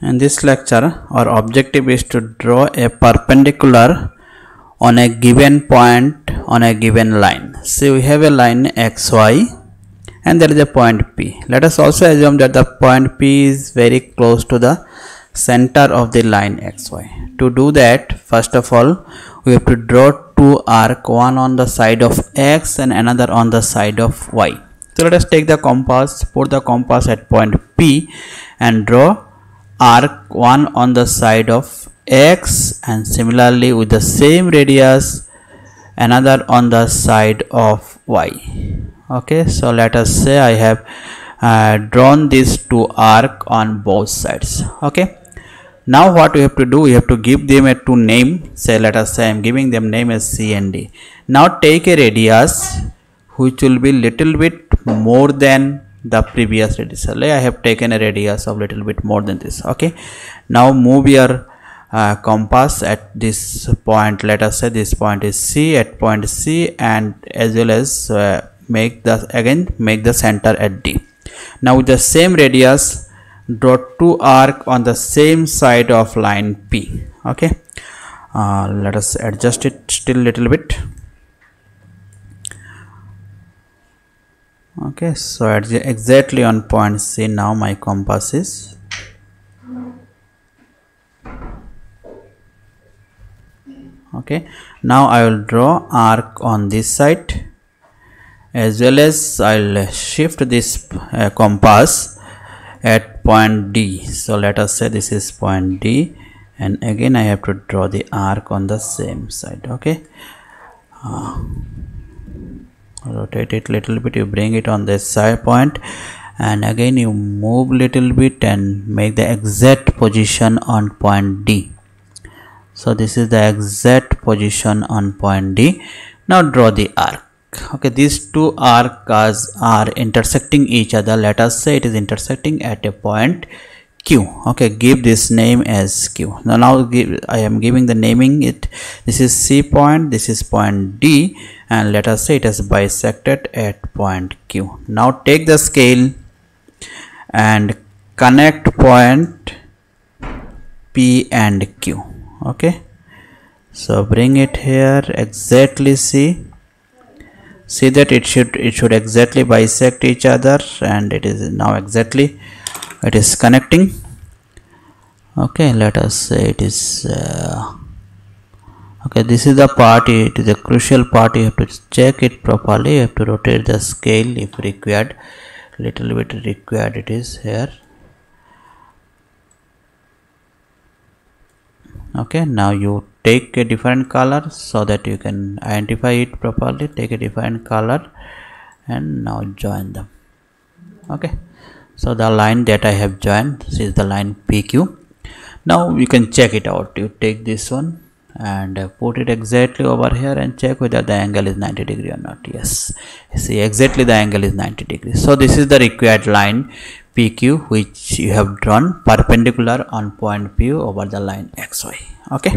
In this lecture, our objective is to draw a perpendicular on a given point on a given line. So we have a line xy and there is a point P. Let us also assume that the point P is very close to the center of the line xy. To do that, first of all, we have to draw two arc, one on the side of x and another on the side of y. So let us take the compass, put the compass at point P and draw arc one on the side of x and similarly with the same radius another on the side of y. Okay so let us say i have uh, drawn these two arc on both sides. Okay now what we have to do we have to give them a two name. Say let us say i am giving them name as c and d. Now take a radius which will be little bit more than the previous radius. I have taken a radius of little bit more than this. Okay. Now move your uh, compass at this point. Let us say this point is c at point c and as well as uh, make the again make the center at d. Now with the same radius draw two arc on the same side of line p. Okay. Uh, let us adjust it still little bit okay so at exactly on point c now my compass is okay. Now i will draw arc on this side as well as i'll shift this uh, compass at point d. So let us say this is point d and again i have to draw the arc on the same side okay? Uh, rotate it little bit. You bring it on this side point. And again you move little bit and make the exact position on point D. So this is the exact position on point D. Now draw the arc. Okay these two arcs are intersecting each other. Let us say it is intersecting at a point q okay give this name as q now now give, i am giving the naming it. This is c point this is point d and let us say it is bisected at point q. Now take the scale and connect point p and q. Okay? So bring it here exactly see see that it should it should exactly bisect each other and it is now exactly it is connecting. Okay let us say it is uh, okay this is the part it is a crucial part you have to check it properly you have to rotate the scale if required. Little bit required it is here. Okay now you take a different color so that you can identify it properly. Take a different color and now join them. Okay so the line that I have joined this is the line PQ now you can check it out. You take this one and uh, put it exactly over here and check whether the angle is 90 degree or not. Yes. See exactly the angle is 90 degrees so this is the required line PQ which you have drawn perpendicular on point P over the line XY okay